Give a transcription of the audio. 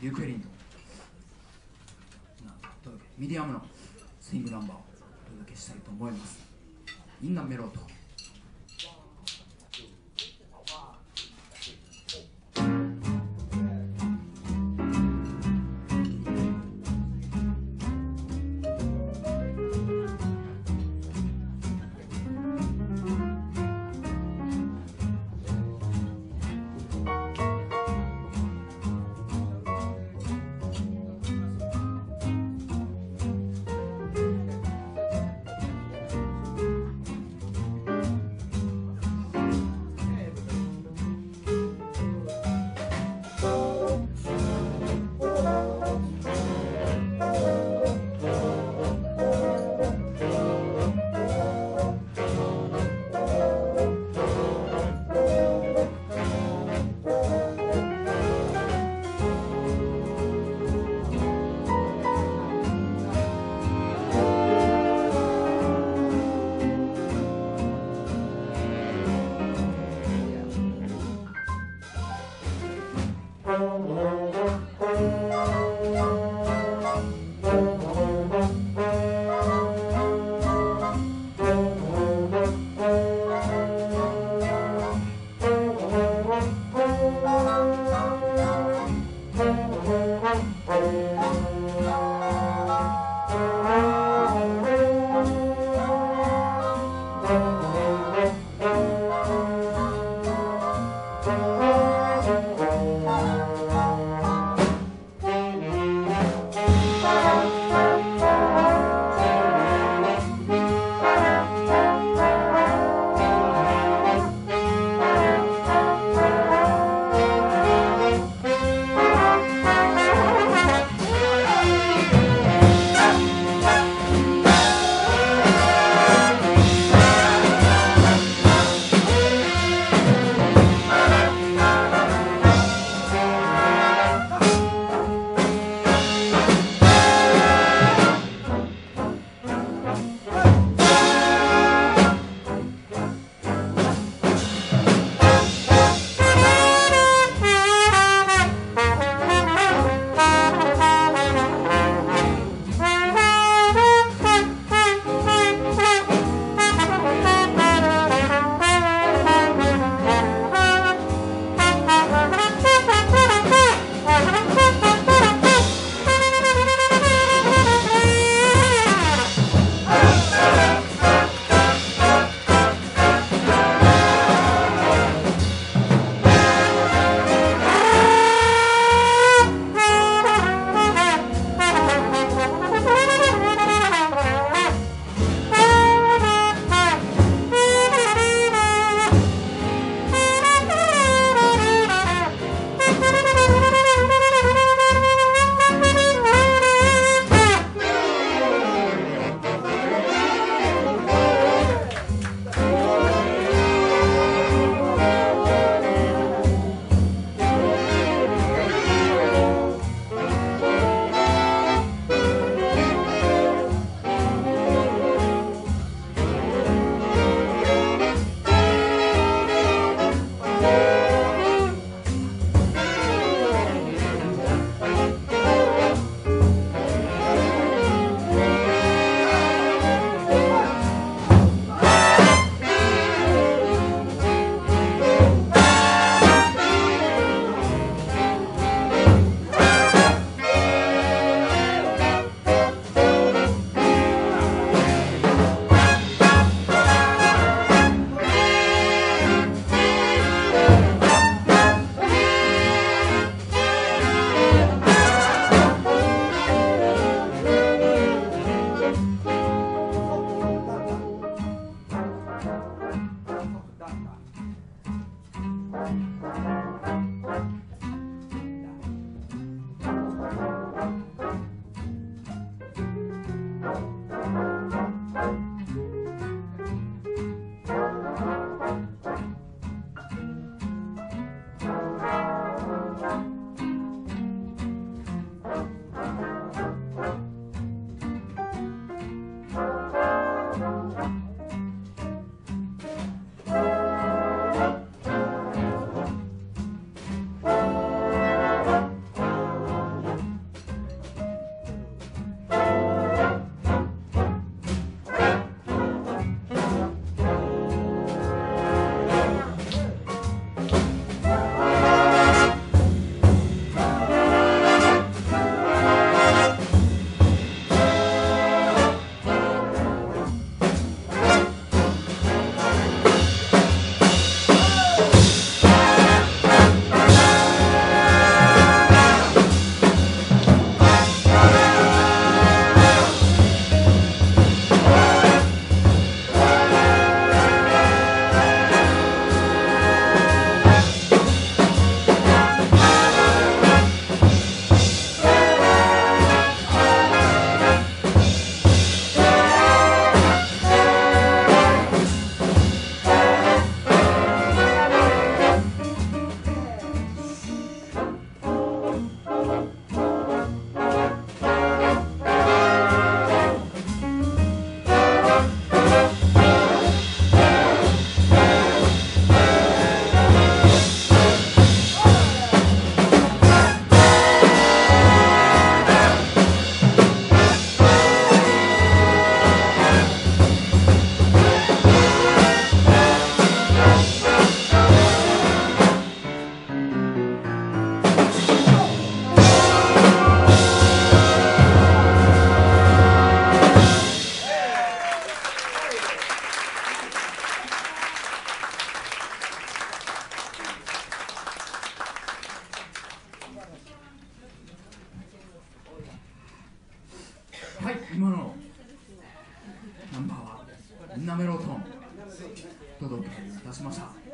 デューク・エリントンというわけ？でミディアムのスイングナンバーをお届けしたいと思います。インナーメロート 今のナンバーはなめろうと届け出しました。